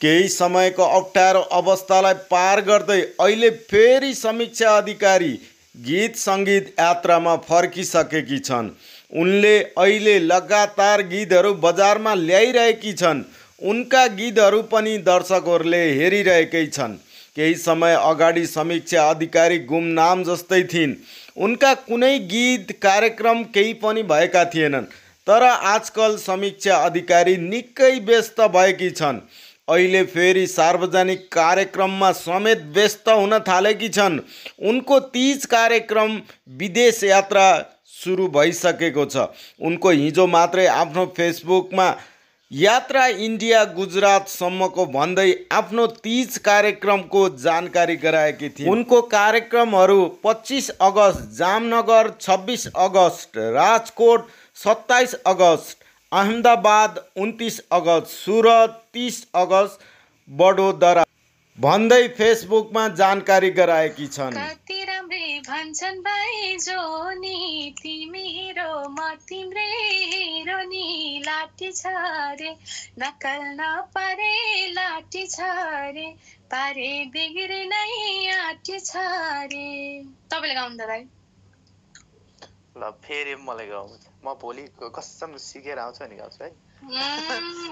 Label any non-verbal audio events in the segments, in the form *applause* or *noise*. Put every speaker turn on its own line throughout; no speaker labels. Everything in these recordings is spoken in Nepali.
केही समयको अप्ठ्यारो अवस्थालाई पार गर्दै अहिले फेरि समीक्षा अधिकारी गीत सङ्गीत यात्रामा फर्किसकेकी छन्। उनले अहिले लगातार गीतहरू बजारमा ल्याइरहेकी छन्। उनका गीतहरू पनि दर्शकहरूले हेरिरहेकै छन्। केही समय अगाडि समीक्षा अधिकारी गुमनाम जस्तै थिइन्। उनका कुनै गीत कार्यक्रम केही पनि भएका थिएनन्। तर आजकल समीक्षा अधिकारी निकै व्यस्त भएकी छन्। अहिले फेरि सार्वजनिक कार्यक्रममा समेत व्यस्त हुन थालेकी छन्। उनको तिज कार्यक्रम विदेश यात्रा सुरु भइसकेको छ। उनको हिजो मात्रै आफ्नो फेसबुकमा यात्रा इन्डिया गुजरातसम्मको भन्दै आफ्नो तिज कार्यक्रमको जानकारी गराएकी थिए उनको कार्यक्रमहरू पच्चिस अगस्त जामनगर छब्बिस अगस्त राजकोट सत्ताइस अगस्त अहमदाबाद उन्तिस अगस्त सुरत तिस अगस्त बडोदरा। भन्दै फेसबुकमा जानकारी गराएकी छन्।
ल फेरि मलाई गाउँ म भोलि कसम सिकेर आउँछु अनि गाउँछु है।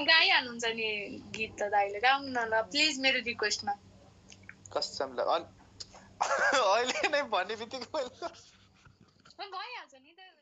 गाइहाल्नुहुन्छ नि गीत त दाइले गाउनु न ल प्लिज मेरो रिक्वेस्टमा।
कसम ल *laughs* अहिले नै भन्ने बित्तिकै
भइहाल्छ नि त।